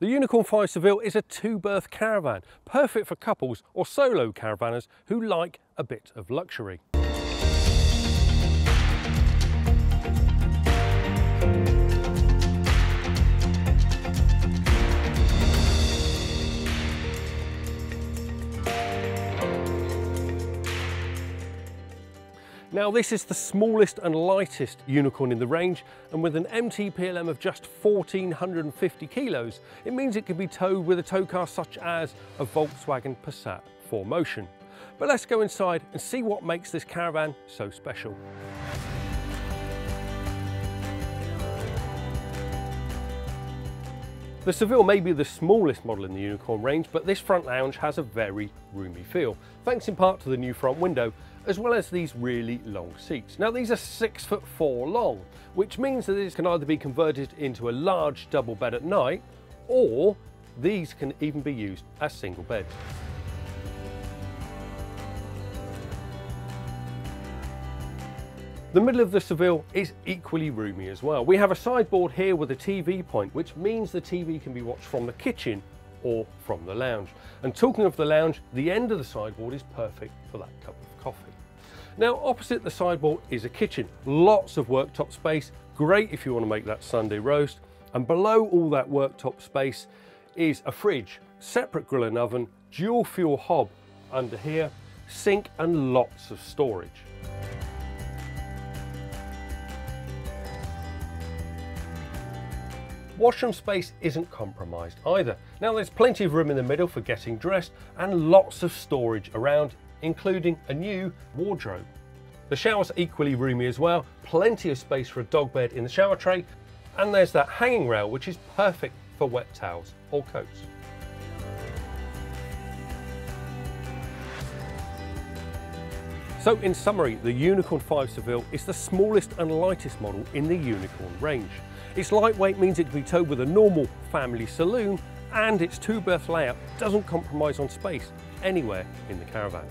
The Unicorn 5 Seville is a two-berth caravan, perfect for couples or solo caravanners who like a bit of luxury. Now this is the smallest and lightest unicorn in the range and with an MTPLM of just 1450 kilos it means it can be towed with a tow car such as a Volkswagen Passat 4Motion. But let's go inside and see what makes this caravan so special. The Seville may be the smallest model in the Unicorn range, but this front lounge has a very roomy feel, thanks in part to the new front window, as well as these really long seats. Now these are six foot four long, which means that this can either be converted into a large double bed at night, or these can even be used as single beds. The middle of the Seville is equally roomy as well. We have a sideboard here with a TV point, which means the TV can be watched from the kitchen or from the lounge. And talking of the lounge, the end of the sideboard is perfect for that cup of coffee. Now, opposite the sideboard is a kitchen. Lots of worktop space, great if you want to make that Sunday roast. And below all that worktop space is a fridge, separate grill and oven, dual fuel hob under here, sink and lots of storage. Washroom space isn't compromised either. Now there's plenty of room in the middle for getting dressed and lots of storage around, including a new wardrobe. The shower's equally roomy as well, plenty of space for a dog bed in the shower tray, and there's that hanging rail which is perfect for wet towels or coats. So in summary, the Unicorn 5 Seville is the smallest and lightest model in the Unicorn range. Its lightweight means it can be towed with a normal family saloon and its two berth layout doesn't compromise on space anywhere in the caravan.